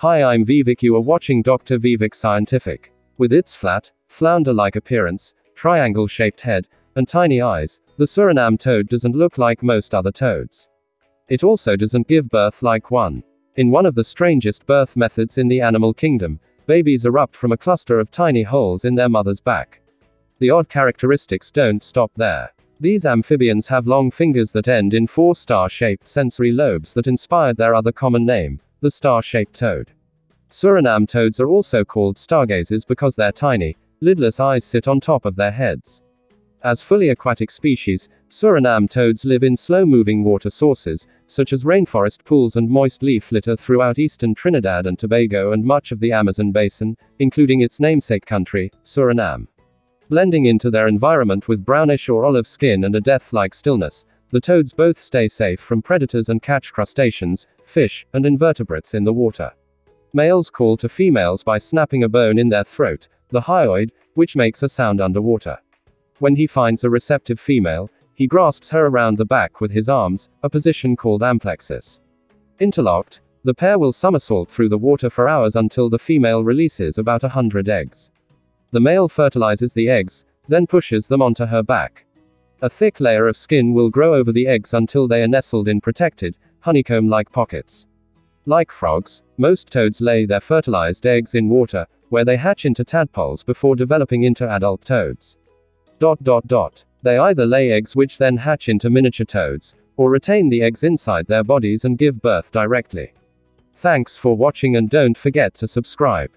Hi, I'm Vivek. You are watching Dr. Vivek Scientific. With its flat, flounder like appearance, triangle shaped head, and tiny eyes, the Suriname toad doesn't look like most other toads. It also doesn't give birth like one. In one of the strangest birth methods in the animal kingdom, babies erupt from a cluster of tiny holes in their mother's back. The odd characteristics don't stop there. These amphibians have long fingers that end in four star shaped sensory lobes that inspired their other common name, the star shaped toad. Suriname toads are also called stargazers because their tiny, lidless eyes sit on top of their heads. As fully aquatic species, Suriname toads live in slow moving water sources, such as rainforest pools and moist leaf litter throughout eastern Trinidad and Tobago and much of the Amazon basin, including its namesake country, Suriname. Blending into their environment with brownish or olive skin and a death like stillness, the toads both stay safe from predators and catch crustaceans, fish, and invertebrates in the water. Males call to females by snapping a bone in their throat, the hyoid, which makes a sound underwater. When he finds a receptive female, he grasps her around the back with his arms, a position called amplexus. Interlocked, the pair will somersault through the water for hours until the female releases about a hundred eggs. The male fertilizes the eggs, then pushes them onto her back. A thick layer of skin will grow over the eggs until they are nestled in protected, honeycomb like pockets. Like frogs, most toads lay their fertilized eggs in water, where they hatch into tadpoles before developing into adult toads. Dot dot dot. They either lay eggs which then hatch into miniature toads, or retain the eggs inside their bodies and give birth directly. Thanks for watching and don't forget to subscribe.